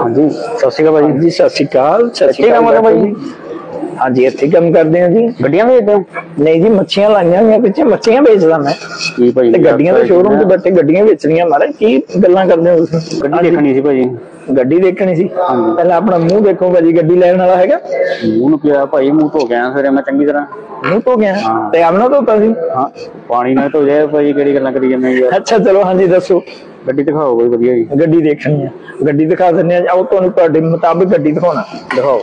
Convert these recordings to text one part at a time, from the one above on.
ਹਾਂਜੀ ਸਤਿ ਸ਼੍ਰੀ ਅਕਾਲ ਭਾਜੀ। ਜੀ ਸਤਿ ਸ਼੍ਰੀ ਅਕਾਲ। ਸਤਿ ਸ਼੍ਰੀ ਅਕਾਲ ਕਰਦੇ ਜੀ। ਹਾਂਜੀ ਇੱਥੇ ਕੰਮ ਕਰਦੇ ਹਾਂ ਜੀ। ਗੱਡੀਆਂ ਵੇਚਦੇ ਹੋ? ਨਹੀਂ ਜੀ ਮੱਛੀਆਂ ਲਾਈਆਂ ਹੋਈਆਂ ਪਿੱਛੇ ਮੱਛੀਆਂ ਵੇਚਦਾ ਮੈਂ। ਕੀ ਭਾਜੀ ਤੇ ਗੱਡੀਆਂ ਦੇ ਸ਼ੋਰੂਮ 'ਚ ਬੈਠੇ ਗੱਡੀਆਂ ਵੇਚਣੀਆਂ ਮਾਰੇ ਕੀ ਗੱਲਾਂ ਕਰਦੇ ਹੋ ਤੁਸੀਂ? ਗੱਡੀ ਦੇਖਣੀ ਸੀ ਭਾਜੀ ਗੱਡੀ ਦੇਖਣੀ ਸੀ। ਪਹਿਲਾਂ ਆਪਣਾ ਮੂੰਹ ਦੇਖੋ ਭਾਜੀ ਗੱਡੀ ਲੈਣ ਵਾਲਾ ਹੈਗਾ? ਮੂੰਹ ਨੂੰ ਪਿਆ ਭਾਈ ਮੂੰਹ ਧੋ ਗਿਆ ਫਿਰ ਮੈਂ ਚੰਗੀ ਤਰ੍ਹਾਂ। ਮੂੰਹ ਧੋ ਗਿਆ। ਤੇ ਆਮਨਾ ਧੋਤਾ ਸੀ? ਹਾਂ ਪਾਣੀ ਨਾਲ ਧੋ ਜਾਏ ਭਾਜੀ ਕਿਹੜੀ ਗੱਲਾਂ ਕਰੀ ਜਾਂਦੇ ਯਾਰ? ਅੱਛਾ ਚਲੋ ਹਾਂਜੀ ਦੱਸੋ। ਗੱਡੀ ਦਿਖਾਓ ਕੋਈ ਵਧੀਆ ਜੀ। ਗੱਡੀ ਦੇਖਣੀ ਆ। ਗੱਡੀ ਦਿਖਾ ਦਿੰਦੇ ਆ ਆਓ ਤੁਹਾਨੂੰ ਤੁਹਾਡੇ ਮੁਤਾਬਿਕ ਗੱਡੀ ਦਿਖਾਉਣਾ। ਦਿਖਾਓ।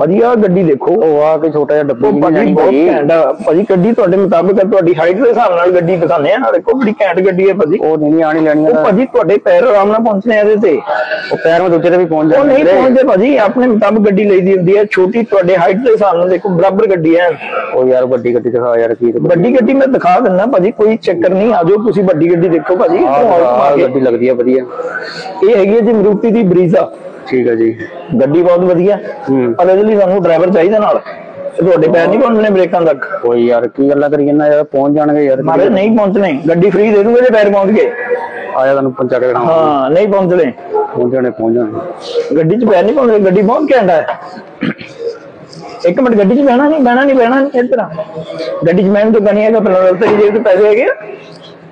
ਭਾਜੀ ਆ ਗੱਡੀ ਦੇਖੋ। ਉਹ ਆ ਕੇ ਛੋਟਾ ਜਿਹਾ ਡੱਬਾ ਉਹ ਭਾਜੀ ਬਹੁਤ ਘੈਂਟ ਆ। ਭਾਜੀ ਗੱਡੀ ਤੁਹਾਡੇ ਮੁਤਾਬਿਕ ਤੁਹਾਡੀ ਹਾਈਟ ਦੇ ਹਿਸਾਬ ਨਾਲ ਗੱਡੀ ਦਿਖਾਉਂਦੇ ਆ। ਦੇਖੋ ਬੜੀ ਘੈਂਟ ਗੱਡੀ ਹੈ ਭਾਜੀ। ਉਹ ਨਹੀਂ ਆਣੀ ਲੈਣੀ ਆ ਭਾਜੀ ਤੁਹਾਡੇ ਪੈਰ ਆਰਾਮ ਨਾਲ ਪਹੁੰਚਣੇ ਆ ਇਹਦੇ ਤੇ। ਉਹ ਪੈਰ ਵਿੱਚ ਦੂਜੇ ਤੇ ਵੀ ਪਹੁੰਚ ਉਹ ਨਹੀਂ ਜਾਂਦੇ ਪਹੁੰਚਦੇ ਭਾਜੀ ਆਪਣੇ ਮੁਤਾਬਿਕ ਗੱਡੀ ਲਈਦੀ ਹੁੰਦੀ ਹੈ ਛੋਟੀ ਤੁਹਾਡੇ ਹਾਈਟ ਦੇ ਹਿਸਾਬ ਨਾਲ ਦੇਖੋ ਬਰਾਬਰ ਗੱਡੀ ਹੈ ਉਹ ਯਾਰ ਵੱਡੀ ਗੱਡੀ ਦਿਖਾ ਯਾਰ ਕੀ ਵੱਡੀ ਗੱਡੀ ਮੈਂ ਦਿਖਾ ਦਿੰਦਾ ਭਾਜੀ ਕੋਈ ਚੱਕਰ ਨਹੀਂ। ਆਜੋ ਤੁਸੀਂ ਵੱਡੀ ਗੱਡੀ ਦੇਖੋ ਭਾਜੀ। ਆਹ। ਗੱਡੀ ਲੱਗਦੀ ਆ ਵਧੀਆ। ਇਹ ਹੈਗੀ ਹੈ ਜੀ ਮਰੂਤੀ ਦੀ ਬਰੀਜ਼ਾ। ਠੀਕ ਆ ਜੀ। ਗੱਡੀ ਬਹੁਤ ਵਧੀਆ। ਹੂੰ। ਪਰ ਇਹਦੇ ਲਈ ਸਾਨੂੰ ਡਰਾਈਵਰ ਚਾਹੀਦਾ ਨਾਲ। ਤੇ ਤੁਹਾਡੇ ਪੈਰ ਨਹੀਂ ਪਹੁੰਚਣੇ ਬ੍ਰੇਕਾਂ ਤੱਕ। ਕੋਈ ਯਾਰ ਕੀ ਗੱਲਾਂ ਕਰੀ ਜਾਂਦਾ ਯਾਰ? ਪਹੁੰਚ ਜਾਣਗੇ ਯਾਰ। ਮਾਰੇ ਨਹੀਂ ਪਹੁੰਚਣੇ। ਗੱਡੀ ਫ੍ਰੀ ਦੇ ਦੂੰਗੇ ਜੇ ਪੈਰ ਪਹੁੰਚ ਗਏ। ਆਇਆ ਤੁਹਾਨੂੰ ਪਹੁੰਚਾ ਕੇ ਹਾਂ ਨਹੀਂ ਪਹੁੰਚਣੇ। ਪਹੁੰਚ ਜਾਣੇ ਪਹੁੰਚ ਜਾਣੇ। ਗੱਡੀ 'ਚ ਪੈਰ ਨਹੀਂ ਪਹੁੰਚਦੇ ਗੱਡੀ ਬਹੁਤ ਘੈਂਟ ਹੈ ਇੱਕ ਮਿੰਟ ਗੱਡੀ 'ਚ ਬਹਿਣਾ ਨਹੀਂ ਬਹਿਣਾ ਨਹੀਂ ਬਹਿਣਾ ਨਹੀਂ ਇਸ ਤਰ੍ਹਾਂ ਗੱਡੀ 'ਚ ਮੈਂ ਤਾਂ ਨਹੀਂ ਹੈਗਾ ਪਹਿਲਾਂ ਤੇਰੀ ਜੇਬ 'ਚ ਪੈਸੇ ਹੈਗੇ ਆ?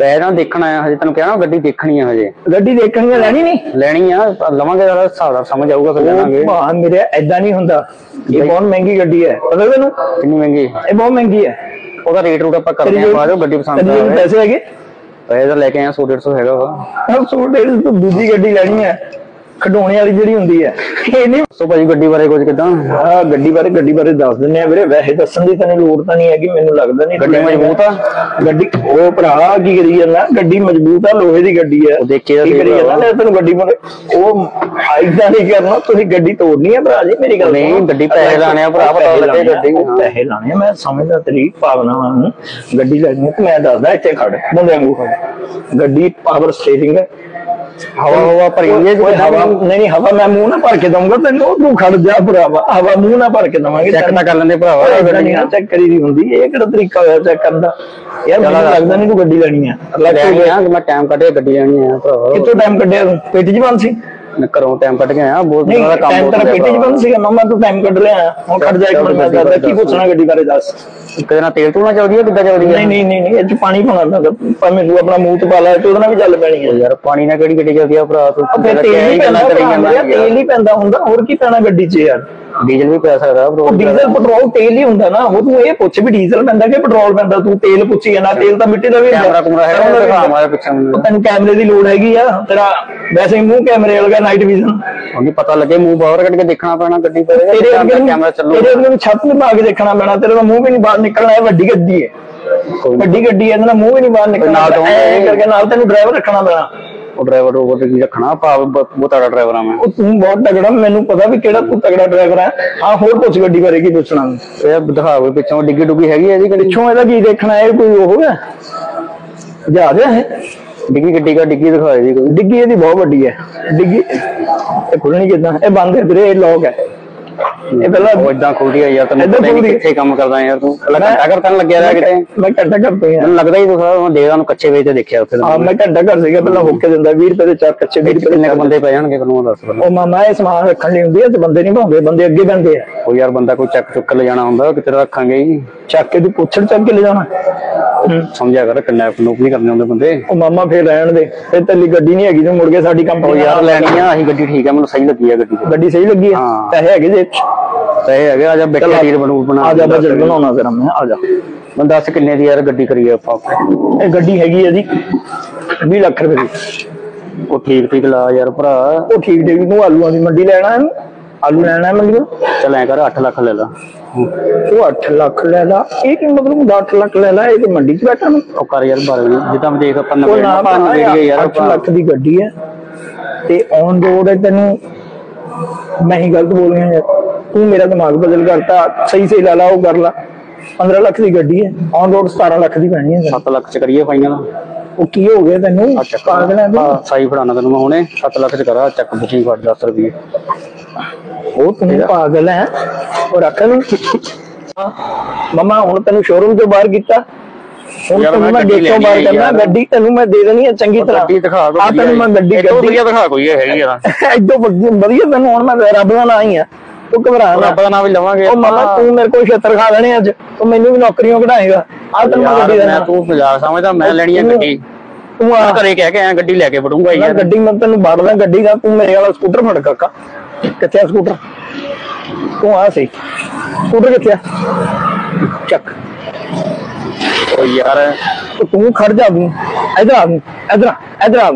ਨਾਲ ਦੇਖਣ ਆਇਆ ਹਜੇ ਤੈਨੂੰ ਕਿਹਾ ਨਾ ਗੱਡੀ ਦੇਖਣੀ ਆ ਹਜੇ। ਗੱਡੀ ਦੇਖਣੀ ਹੈ ਲੈਣੀ ਨਹੀਂ? ਲੈਣੀ ਆ ਪਰ ਲਵਾਂਗੇ ਜਰਾ ਹਿਸਾਬ ਨਾਲ ਸਮਝ ਆਊਗਾ ਫਿਰ ਲੈਵਾਂਗੇ ਉਹ ਭਾਂ ਮੇਰੇ ਐਦਾਂ ਨਹੀਂ ਹੁੰਦਾ। ਇਹ ਬਹੁਤ ਮਹਿੰਗੀ ਗੱਡੀ ਹੈ। ਪਤਾ ਤੈਨੂੰ? ਕਿੰਨੀ ਮਹਿੰਗੀ? ਇਹ ਬਹੁਤ ਮਹਿੰਗੀ ਹੈ। ਉਹਦਾ ਰੇਟ ਰੂਟ ਆਪਾਂ ਕਰਦੇ ਆ ਬਾਅਦ ਗੱਡੀ ਪਸੰਦ ਆਵੇ। ਪੈਸੇ ਹੈਗੇ? ਪੈਸੇ ਤਾਂ ਲੈ ਕੇ ਆਇਆ 100 150 ਹੈਗਾ ਸੂਟ ਦੇ ਤੂੰ ਦੂਜੀ ਗੱਡੀ ਲੈਣੀ ਹੈ। ਖਡੋਣੇ ਵਾਲੀ ਜਿਹੜੀ ਹੁੰਦੀ ਹੈ। ਇਹ ਨਹੀਂ ਸੋ ਭਾਜੀ ਗੱਡੀ ਬਾਰੇ ਕੁਝ ਕਿਦਾਂ? ਆ ਗੱਡੀ ਬਾਰੇ ਗੱਡੀ ਬਾਰੇ ਦੱਸ ਦਿੰਨੇ ਆ ਵੀਰੇ। ਵੈਸੇ ਦੱਸਣ ਦੀ ਤੈਨੂੰ ਲੋੜ ਤਾਂ ਨਹੀਂ ਹੈਗੀ ਮੈਨੂੰ ਲੱਗਦਾ ਨਹੀਂ। ਗੱਡੀ ਮਜ਼ਬੂਤ ਆ? ਗੱਡੀ ਉਹ ਭਰਾ ਕੀ ਕਰੀ ਜਾਂਦਾ? ਗੱਡੀ ਮਜ਼ਬੂਤ ਆ ਲੋਹੇ ਦੀ ਗੱਡੀ ਹੈ। ਉਹ ਦੇਖਿਆ ਸੀ ਕਰੀ ਜਾਂਦਾ ਲੈ ਤੈਨੂੰ ਗੱਡੀ ਬਾਰੇ? ਉਹ ਹਾਈਦਾ ਨਹੀਂ ਕਰਨਾ ਤੁਸੀਂ ਗੱਡੀ ਤੋੜਨੀ ਹੈ ਭਰਾ ਜੀ ਮੇਰੀ ਗੱਲ ਨਹੀਂ। ਗੱਡੀ ਪੈਸੇ ਲਾਣੇ ਆ ਭਰਾ, ਪਤਾ ਲੱਗੇ ਆ, ਗੱਡੀ, ਹਾਂ। ਪੈਸੇ ਲਾਣੇ ਆ, ਮੈਂ ਸਮਝਦਾ ਤੇਰੀ ਭਾਵਨਾਵਾਂ ਨੂੰ। ਗੱਡੀ ਲੈਣੀ ਹੈ ਤੇ ਮੈਂ ਦੱਸਦਾ ਇੱਥੇ ਖੜ ਬੰਦੇ ਵਾਂਗੂ ਖੜ। ਗੱਡੀ ਪਾਵਰ ਸਟੀਅਰਿੰਗ ਹੈ। ਹਵਾ ਹਵਾ ਭਰੀ ਹੋਈ ਹੈ ਜੀ ਹਵਾ ਨਹੀਂ ਨਹੀਂ ਹਵਾ ਮੈਂ ਮੂੰਹ ਨਾ ਭਰ ਕੇ ਦਊਂਗਾ ਤੈਨੂੰ ਤੂੰ ਖੜ ਜਾ ਭਰਾਵਾ। ਹਵਾ ਮੂੰਹ ਨਾ ਭਰ ਕੇ ਦਵਾਂਗੇ। ਚੈੱਕ ਤਾਂ ਕਰ ਲੈਂਦੇ ਭਰਾਵਾ ਗੱਡੀ ਨਾ। ਚੈੱਕ ਕਰੀ ਦੀ ਹੁੰਦੀ ਇਹ ਕਿਹੜਾ ਤਰੀਕਾ ਹੋਇਆ ਚੈੱਕ ਕਰਨ ਦਾ? ਯਾਰ ਮੈਨੂੰ ਲੱਗਦਾ ਨਹੀਂ ਤੂੰ ਗੱਡੀ ਲੈਣੀ ਆ। ਲੈਣੀ ਆ ਕਿ ਮੈਂ ਟਾਈਮ ਕੱਢ ਕੇ ਗੱਡੀ ਲੈਣੀ ਆ ਭਰਾਵਾ। ਕਿੱਥੋਂ ਟਾਈਮ ਕੱਢਿਆ ਤੂੰ? ਪੇਟੀ ਬੰਦ ਸੀ? ਮੈਂ ਘਰੋਂ ਟਾਈਮ ਕੱਢ ਕੇ ਆਇਆ ਬਹੁਤ ਨਹੀਂ ਦਿਨਾਂ ਦਾ ਕੰਮ ਟਾਈਮ ਤੇਰਾ ਪੇਟੀ ਚ ਗਿਆ ਬੰਦ ਸੀਗਾ ਮਾਮਾ ਤੂੰ ਟਾਈਮ ਕੱਢ ਲਿਆ। ਹੁਣ ਖੜ ਜਾ ਇੱਕ ਮਿੰਟ ਮੈਂ ਦੱਸਦਾ ਕੀ ਪੁੱਛਣਾ ਗੱਡੀ ਬਾਰੇ ਦੱਸ। ਕਿਤੇ ਨਾਲ ਤੇਲ ਨਾ ਚੱਲਦੀ ਹੈ ਕਿੱਦਾਂ ਚੱਲਦੀ ਹੈ ਨਹੀਂ ਨਹੀਂ ਨਹੀਂ ਇਹ ਚ ਪਾਣੀ ਪਾਉਣਾ ਭਾਵੇਂ ਤੂੰ ਆਪਣਾ ਮੂੰਹ ਤੇ ਪਾ ਲੈ ਤੇ ਉਹਦੇ ਨਾਲ ਵੀ ਚੱਲ ਪੈਣੀ ਹੈ ਯਾਰ ਪਾਣੀ ਨਾਲ ਕਿਹੜੀ ਗੱਡੀ ਚੱਲਦੀ ਆ ਭਰਾ? ਤੂੰ ਤੇਲ ਹੀ ਪੈਂਦਾ ਤੇਲ ਹੀ ਪੈਂਦਾ ਹੁੰਦਾ ਹੋਰ ਕੀ ਪੈਣਾ ਗੱਡੀ 'ਚ ਯਾਰ? ਡੀਜ਼ਲ ਵੀ ਪੈ ਸਕਦਾ ਉਹ ਡੀਜ਼ਲ ਪੈਟਰੋਲ ਤੇਲ ਹੀ ਹੁੰਦਾ ਨਾ ਉਹ ਤੂੰ ਇਹ ਪੁੱਛ ਵੀ ਡੀਜ਼ਲ ਪੈਂਦਾ ਕਿ ਪੈਟਰੋਲ ਪੈਂਦਾ ਤੂੰ ਤੇਲ ਪੁੱਛੀ ਜਾਂਦਾ ਤੇਲ ਤਾਂ ਮਿੱਟੀ ਦਾ ਵੀ ਹੁੰਦਾ। ਕੈਮਰਾ ਕੁਮਰਾ ਹੈਗਾ ਸਰੋਂ ਦਾ ਵੀ ਦਿਖਾ ਹੁੰਦਾ। ਮਾਰੇ ਪਿੱਛੇ ਉਹ ਤੈਨੂੰ ਕੈਮਰੇ ਦੀ ਲੋੜ ਹੈਗੀ ਆ ਤੇਰਾ ਵੈਸੇ ਹੀ ਮੂੰਹ ਕੈਮਰੇ ਵਾਲਾ ਨਾਈਟ ਵਿਜ਼ਨ ਉਹਨੂੰ ਪਤਾ ਲੱਗੇ ਮੂੰਹ ਬਾਹਰ ਕੱਢ ਕੇ ਦੇਖਣਾ ਪੈਣਾ ਗੱਡੀ ਤੇ ਤੇਰੇ ਅੱਗੇ ਕੈਮਰਾ ਚੱਲੂ। ਤੇਰੇ ਅੱਗੇ ਛੱਤ ਨਹੀਂ ਪਾ ਕੇ ਦੇਖਣਾ ਪੈਣਾ ਤੇਰੇ ਦਾ ਮੂੰਹ ਵੀ ਨਹੀਂ ਬਾਹਰ ਨਿਕਲਣਾ ਇਹ ਵੱਡੀ ਗੱਡੀ ਹੈ। ਵੱਡੀ ਗੱਡੀ ਹੈ ਇਹਦਾ ਮੂੰਹ ਵੀ ਨਹੀਂ ਬਾਹਰ ਨਿਕਲਣਾ। ਨਾਲ ਕਰਕੇ ਨਾਲ ਤੈਨੂੰ ਡਰਾਈਵਰ ਰੱਖਣਾ ਪੈਣਾ। ਉਹ ਡਰਾਈਵਰ ਉਹ ਤੇ ਕੀ ਰੱਖਣਾ? ਭਾਵ ਬਹੁਤ ਤਗੜਾ ਡਰਾਈਵਰ ਆ ਮੈਂ। ਉਹ ਤੂੰ ਬਹੁਤ ਤਗੜਾ ਮੈਨੂੰ ਪਤਾ ਵੀ ਕਿਹੜਾ ਤੂੰ ਤਗੜਾ ਡਰਾਈਵਰ ਹੈ ਹਾਂ ਹੋਰ ਪੁੱਛ ਗੱਡੀ ਬਾਰੇ ਕੀ ਪੁੱਛਣਾ। ਇਹ ਦਿਖਾਓ ਪਿੱਛੋਂ ਡਿੱਗੀ ਡੁੱਗੀ ਹੈਗੀ ਜੀ ਗੱਡੀ। ਪਿੱਛੋਂ ਇਹਦਾ ਕੀ ਦੇਖਣਾ ਇਹ ਕੋਈ ਉਹ ਹੈ? ਜਹਾਜ਼ ਹੈ ਡਿੱਗੀ ਗੱਡੀ ਦਾ ਡਿੱਗੀ ਦਿਖਾਓ ਜੀ ਕੋਈ। ਡਿੱਗੀ ਇਹਦੀ ਬਹੁਤ ਵੱਡੀ ਹੈ। ਡਿੱਗੀ ਇਹ ਖੁੱਲਣੀ ਕਿਦਾਂ? ਇਹ ਬੰਦ ਹੈ ਵੀਰੇ ਇਹ ਲੋਕ ਹੈ। ਇਹ ਪਹਿਲਾਂ ਉਹ ਇਦਾਂ ਖੁੱਲਦੀ ਆ ਯਾਰ ਤੈਨੂੰ ਪਤਾ ਨਹੀਂ। ਕਿੱਥੇ ਕੰਮ ਕਰਦਾ ਯਾਰ ਤੂੰ। ਪਹਿਲਾਂ ਘੰਟਾ ਕਰ ਤੈਨੂੰ ਲੱਗਿਆ ਰਿਹਾ ਕਿਤੇ। ਮੈਂ ਘੰਟਾ ਘਰ ਤੋਂ ਆ ਮੈਨੂੰ ਲੱਗਦਾ ਹੀ ਤੂੰ ਸਾਰਾ ਦੇਖਦਾ ਨੂੰ ਕੱਚੇ ਵੇਚ ਤੇ ਦੇਖਿਆ ਉੱਥੇ। ਹਾਂ ਮੈਂ ਘੰਟਾ ਘਰ ਸੀਗਾ ਪਹਿਲਾਂ ਹੋ। ਕੇ ਦਿੰਦਾ 20 ਰੁਪਏ ਦੇ ਚਾਰ ਕੱਚੇ 20 ਰੁਪਏ ਕਿੰਨੇ ਦੇ ਬੰਦੇ ਪੈ ਜਾਣਗੇ ਤੈਨੂੰ ਉਹ ਦੱਸ ਉਹ ਮਾਮਾ ਇਹ ਸਮਾਨ ਰੱਖਣ ਲਈ ਹੁੰਦੀ ਹੈ ਤੇ ਬੰਦੇ ਨਹੀਂ ਭਾਉਂਦੇ ਬੰਦੇ ਅੱਗੇ ਬੰਦੇ ਆ। ਉਹ ਯਾਰ ਬੰਦਾ ਕੋਈ ਚੱਕ ਚੁੱਕ ਲੈ ਜਾਣਾ ਹੁੰਦਾ ਕਿਤੇ ਰੱਖਾਂਗੇ ਹੀ। ਚੱਕ ਕੇ ਤੂੰ ਪੁੱਛੜ ਚੱਕ ਕੇ ਲੈ ਜਾਣਾ। ਸਮਝਿਆ ਕਰ ਕਿਡਨੈਪ ਨੂਪ ਨਹੀਂ ਕਰਨੇ ਹੁੰਦੇ ਬੰਦੇ। ਉਹ ਮਾਮਾ ਫੇਰ ਰਹਿਣ ਦੇ ਇਹ ਤੇਲੀ ਗੱਡੀ ਨਹੀਂ ਹੈਗੀ ਤੂੰ ਮੁੜ ਕੇ ਸਾਡੀ ਉਹ ਕੰਪਨੀ ਯਾਰ ਲੈਣੀ ਆ ਅਸੀਂ ਗੱਡੀ ਠੀਕ ਆ ਮੈਨੂੰ ਸਹੀ ਲੱਗੀ ਆ ਗੱਡੀ ਗੱਡੀ ਸਹੀ ਲੱਗੀ ਹਾਂ। ਪੈਸੇ ਹੈਗੇ ਜੇ। ਤੇ ਇਹ ਹੈਗੇ ਆ ਜਾ ਬੈਠੇ ਡੀਲ ਬਣੂ ਬਣਾ ਆ ਜਾ ਬਜਟ ਬਣਾਉਣਾ ਤੇਰਾ ਮੈਂ ਆ ਜਾ। ਮੈਨੂੰ ਦੱਸ ਕਿੰਨੇ ਦੀ ਯਾਰ ਗੱਡੀ ਕਰੀਏ ਆਪਾਂ? ਇਹ ਗੱਡੀ ਹੈਗੀ ਹੈ ਜੀ। 20 ਲੱਖ ਰੁਪਏ ਦੀ। ਉਹ ਠੀਕ ਠੀਕ ਲਾ ਯਾਰ ਭਰਾ। ਉਹ ਠੀਕ ਠੀਕ ਤੂੰ ਆਲੂਆਂ ਦੀ ਮੰਡੀ ਲੈਣਾ ਹੈ ਆਲੂ ਲੈਣਾ ਹੈ ਮੰਡੀ ਤੋਂ? ਚੱਲ ਐ ਕਰ 8 ਲੱਖ ਲੈ ਲਾ। ਉਹ 8 ਲੱਖ ਲੈ ਲਾ। ਇਹ ਕੀ ਮਤਲਬ 8 ਲੱਖ ਲੈ ਲਾ ਇਹ ਤੇ ਮੰਡੀ 'ਚ ਬੈਠਾ ਨੂੰ ਉਹ ਕਰ ਯਾਰ ਬਾਰੇ ਜਿੱਦਾਂ ਵੀ ਦੇਖ ਆਪਾਂ ਉਹ ਨਵੇਂ ਨਾ ਆਪਾਂ ਨੂੰ ਭਰਾ, ਯਾਰ ਅੱਠ ਆਪਾਂ। ਲੱਖ ਦੀ ਗੱਡੀ ਹੈ। ਤੇ ਔਨ ਰੋਡ ਹੈ ਤੈਨੂੰ ਮੈਂ ਹੀ ਗਲਤ ਬੋਲ ਰਿਹਾ ਯਾਰ। ਤੂੰ ਮੇਰਾ ਦਿਮਾਗ ਬਦਲ ਕਰਤਾ ਸਹੀ ਸਹੀ ਲਾ ਲਾ ਉਹ ਕਰ ਲਾ। 15 ਲੱਖ ਦੀ ਗੱਡੀ ਹੈ। ਔਨ ਰੋਡ 17 ਲੱਖ ਦੀ ਪੈਣੀ ਹੈ ਤੈਨੂੰ। 7 ਲੱਖ ਚ ਕਰੀਏ ਫਾਈਨਲ ਉਹ ਕੀ ਹੋ ਗਿਆ ਤੈਨੂੰ? ਪਾਗਲ ਆ ਸਾਈ ਫੜਾਣਾ ਤੈਨੂੰ ਮੈਂ ਹੁਣੇ। 7 ਲੱਖ ਚ ਕਰਾ ਚੱਕ ਬੁਕਿੰਗ ਫੜ 10 ਰੁਪਏ। ਉਹ ਤੂੰ ਪਾਗਲ ਹੈ। ਉਹ ਰੱਖ ਲੈ ਮਮਾ ਹੁਣ ਤੈਨੂੰ ਸ਼ੋਰੂਮ ਤੋਂ ਬਾਹਰ ਕੀਤਾ। ਹੁਣ ਤੈਨੂੰ ਮੈਂ ਗੇਟੋਂ ਬਾਹਰ ਕਰਨਾ। ਗੱਡੀ ਤੈਨੂੰ ਮੈਂ ਦੇ ਦੇਣੀ ਹੈ ਚੰਗੀ ਤਰ੍ਹਾਂ। ਗੱਡੀ ਦਿਖਾ ਦੋ ਆ ਤੈਨੂੰ ਮੈਂ ਗੱਡੀ ਗੱਡੀ। ਵਧੀਆ ਦਿਖਾ ਕੋਈ ਹੈਗੀ ਆ। ਐਡੋ ਵਧੀਆ ਵਧੀਆ ਤੈਨੂੰ ਹੁਣ ਮੈਂ ਰੱਬ ਦਾ ਨਾਂ ਹੀ ਆ। ਤੂੰ ਘਬਰਾ ਨਾ। ਰੱਬ ਦਾ ਨਾਮ ਵੀ ਲਵਾਂਗੇ। ਉਹ ਮਮਾ ਤੂੰ ਮੇਰੇ ਕੋਲ ਛੇਤਰ ਖਾ ਲੈਣੇ ਅੱਜ। ਤੂੰ ਮੈਨੂੰ ਵੀ ਨੌਕਰੀਆਂ ਕਢਾਏਗਾ। ਆ ਤੈਨੂੰ ਮੈਂ ਗੱਡੀ ਦੇਣਾ। ਤੂੰ ਮਜ਼ਾਕ ਸਮਝਦਾ ਮੈਂ ਲੈਣੀ ਹੈ ਤੂੰ- ਗੱਡੀ। ਤੂੰ ਆ। ਘਰੇ ਕਹਿ ਕੇ ਆਇਆ ਗੱਡੀ ਲੈ ਕੇ ਵੜੂੰਗਾ ਯਾਰ। ਗੱਡੀ ਮੈਂ ਤੈਨੂੰ ਵੜਦਾ ਗੱਡੀ ਦਾ। ਤੂੰ ਮੇਰੇ ਵਾਲਾ ਸਕੂਟਰ ਫੜ ਕਾਕਾ। ਕਿੱਥੇ ਆ ਸਕੂਟਰ? ਤੂੰ ਆ ਸਹੀ। ਸਕੂਟਰ ਕਿੱਥੇ ਆ? ਚੱਕ। ਓ ਯਾਰ। ਤੂੰ ਖੜ ਜਾ ਤੂੰ। ਇਧਰ ਆ ਇਧਰ ਆ ਇਧਰ ਆ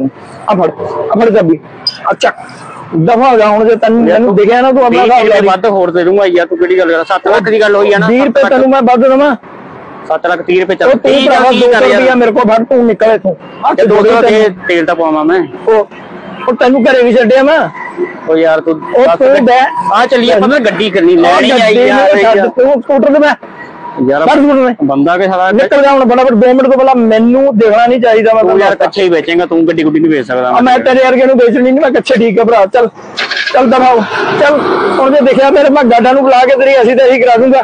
ਆ ਫੜ। ਆ ਫੜ ਚਾਬੀ। ਆ ਚੱਕ। ਦਫਾ ਹੋ ਜਾ ਹੁਣ ਜੇ ਤੈਨੂੰ ਮੈਨੂੰ ਦਿਖਿਆ ਨਾ ਤੂੰ ਆਪਣਾ 20 ਹਿਸਾਬ ਲਾ ਵੱਧ ਹੋਰ ਦੇ ਦੂੰਗਾ ਯਾਰ ਤੂੰ ਕਿਹੜੀ ਗੱਲ ਕਰ 7 ਲੱਖ ਦੀ ਗੱਲ ਹੋਈ ਆ ਨਾ 20 ਰੁਪਏ ਤੈਨੂੰ ਮੈਂ ਵੱਧ ਦਵਾਂ। 7 ਲੱਖ 30 ਰੁਪਏ ਚੱਲ ਉਹ ਤੂੰ 30 ਜਾਂ ਭਰਾਵਾ 30 200 ਕਰ ਯਾਰ। ਮੇਰੇ ਕੋਲ ਫੜ ਤੂੰ ਨਿਕਲ ਇਥੋਂ। ਤੇ ਤੇ 200 200 ਦੇ ਤੇਲ ਤਾਂ ਪਾਵਾਂ ਮੈਂ। ਉਹ ਉਹ ਤੈਨੂੰ ਘਰੇ ਵੀ ਛੱਡਿਆ ਮੈਂ। ਓ ਯਾਰ ਤੂੰ ਉਹ ਤੂੰ ਆ ਆਪਾਂ ਤਾਂ ਗੱਡੀ ਕਰਨੀ ਲੈਣੀ ਆਈ ਯਾਰ ਤੂੰ ਸਕੂਟਰ ਤੇ ਮੈਂ ਯਾਰ ਬੰਦਾ ਕੇ ਸਾਲਾ ਨਿਕਲ ਜਾ ਹੁਣ ਫਟਾਫਟ 2 ਮਿੰਟ ਤੋਂ ਪਹਿਲਾਂ ਮੈਨੂੰ ਦੇਖਣਾ ਨਹੀਂ ਚਾਹੀਦਾ ਮੈਂ ਤੂੰ ਯਾਰ। ਕੱਚੇ ਹੀ ਵੇਚੇਂਗਾ ਤੂੰ ਗੱਡੀ ਗੁੱਡੀ ਨਹੀਂ ਵੇਚ ਸਕਦਾ ਮੈਂ ਤੇਰੇ ਵਰਗੇ ਨੂੰ ਵੇਚਣੀ ਨਹੀਂ ਮੈਂ ਕੱਚੇ ਠੀਕ ਆ ਭਰਾ ਚੱਲ। ਚੱਲ ਦਬਾਓ। ਚੱਲ ਹੁਣ ਜੇ ਦੇਖਿਆ ਮੇਰੇ ਮੈਂ ਗਾਡਾਂ ਨੂੰ ਬੁਲਾ ਕੇ ਤੇਰੀ ਅਸੀਂ ਤੇ ਇਹੀ ਕਰਾ ਦੂੰਗਾ।